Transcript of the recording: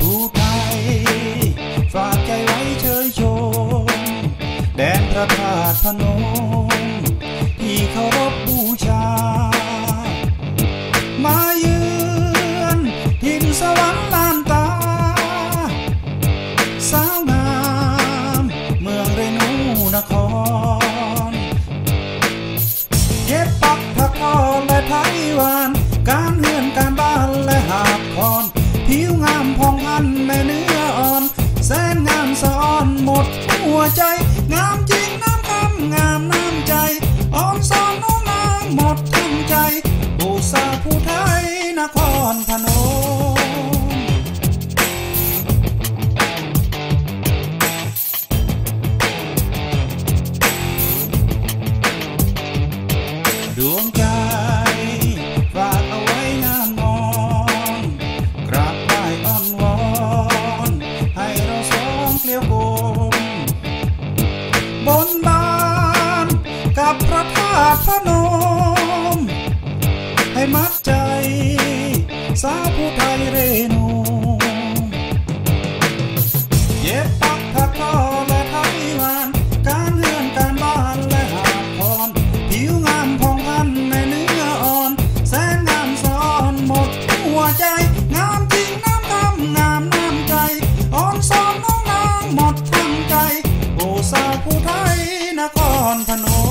ผู้ไทย ฝากใจไว้เชยชม แดนพระธาตุพนม หมดหัวใจ งามจริง कौन बनो